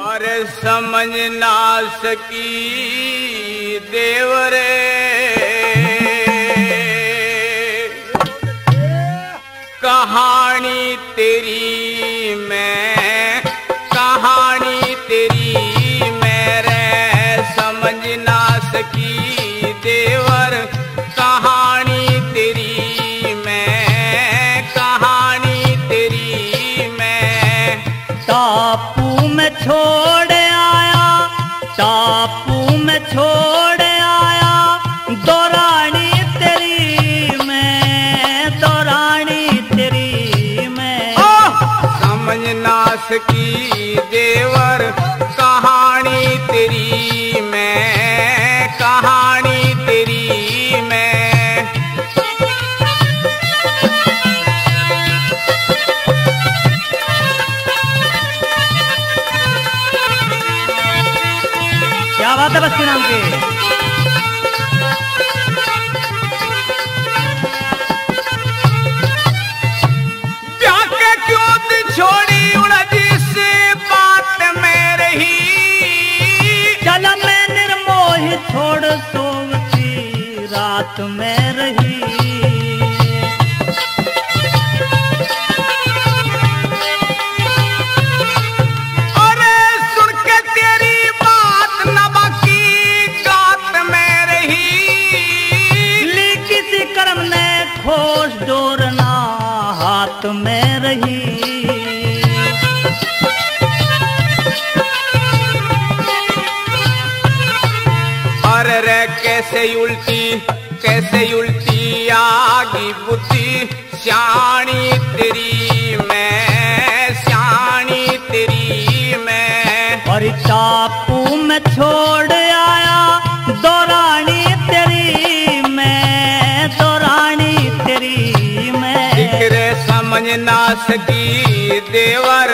और समझ ना सकी देवरे। कहानी तेरी मैं, कहानी तेरी मेरे समझ ना सकी देवर। कहानी तेरी मैं, कहानी तेरी मैं में छोड़ आया, टापू में छोड़ आया, दौरानी तेरी मैं, दौरानी तेरी मैं। ना सकी देवर, कहानी तेरी मैं कहानी चल मैं निर्मोही छोड़ सोची रात में। कैसे उल्टी कैसे उल्टी आगी बुद्धि? सियाणी तेरी मैं सियाणी तेरी मैं। और टापू में छोड़ आया दौरानी तेरी मैं दौरानी तेरी मैं। समझ ना सकी देवर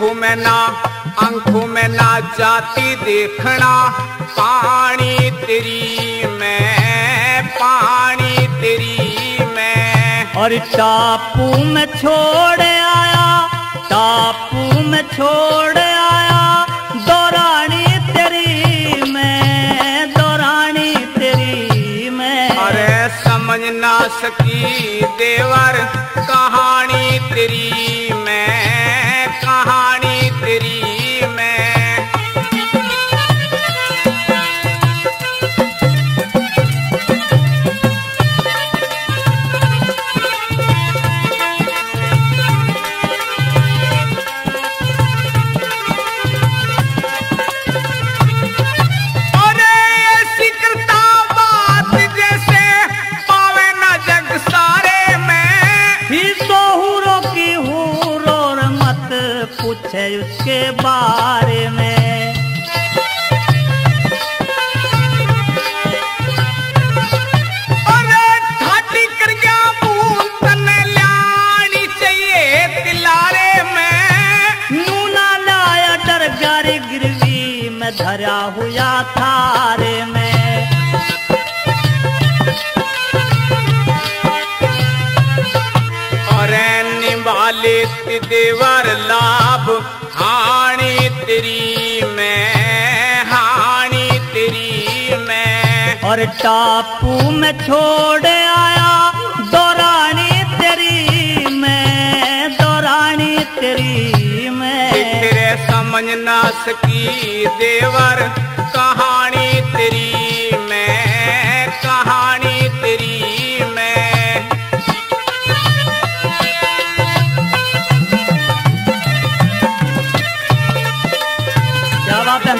आँखों में ना आँखों में ना जाती देखना। पानी तेरी मैं पानी तेरी मैं। और टापू में छोड़ आया टापू में छोड़ आया। दौरानी तेरी मैं दौरानी तेरी मैं। अरे समझ ना सकी देवर कहानी तेरी उसके बारे में। अरे ठाटी कर गया भूल तने लानी चाहिए तिलारे में। नूना लाया डर गारी गिरवी में धरा हुआ थारे में। मैं हानि तेरी मैं। और टापू में छोड़ आया दौरानी तेरी मैं दौरानी तेरी मैं। तेरे समझ ना सकी देवर कहानी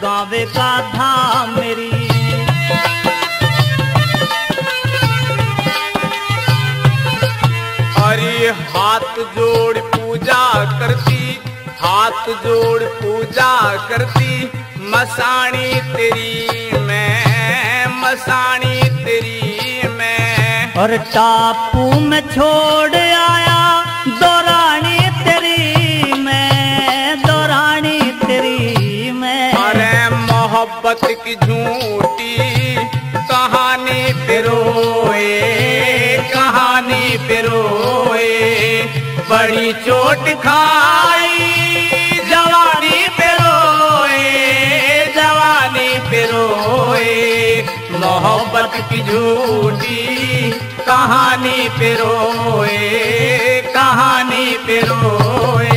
गुड़गावे का धाम मेरी। अरे हाथ जोड़ पूजा करती, हाथ जोड़ पूजा करती, मसाणी तेरी मैं, मसाणी तेरी मैं। और टापू में छोड़ आया। मोहब्बत की झूठी कहानी पिरोए कहानी पिरोए बड़ी चोट खाई, जवानी पिरोए जवानी पिरोए मोहब्बत की झूठी कहानी पिरोए कहानी पिरोए